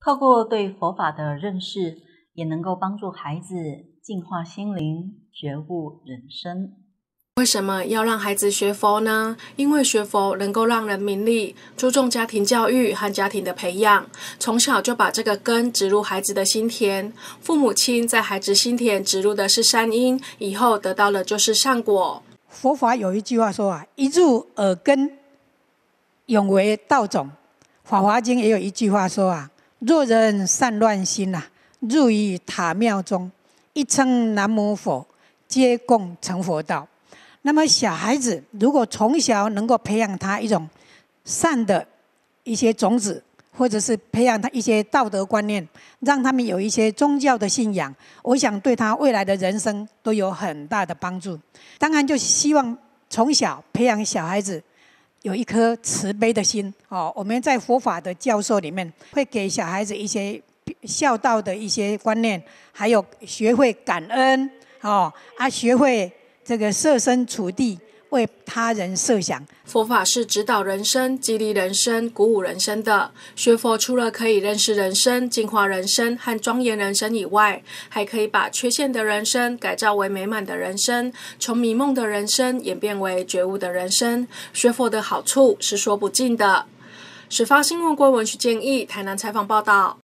透过对佛法的认识，也能够帮助孩子净化心灵、觉悟人生。为什么要让孩子学佛呢？因为学佛能够让人明理，注重家庭教育和家庭的培养，从小就把这个根植入孩子的心田。父母亲在孩子心田植入的是善因，以后得到的就是善果。佛法有一句话说啊：“一入耳根，永为道种。”《法华经》也有一句话说啊：“若人善乱心呐，入于塔庙中，一称南无佛，皆共成佛道。”那么小孩子如果从小能够培养他一种善的一些种子，或者是培养他一些道德观念，让他们有一些宗教的信仰，我想对他未来的人生都有很大的帮助。当然，就希望从小培养小孩子有一颗慈悲的心。哦，我们在佛法的教授里面会给小孩子一些孝道的一些观念，还有学会感恩。哦，啊，学会。这个设身处地为他人设想，佛法是指导人生、激励人生、鼓舞人生的。学佛除了可以认识人生、净化人生和庄严人生以外，还可以把缺陷的人生改造为美满的人生，从迷梦的人生演变为觉悟的人生。学佛的好处是说不尽的。始发新闻郭文去建议台南采访报道。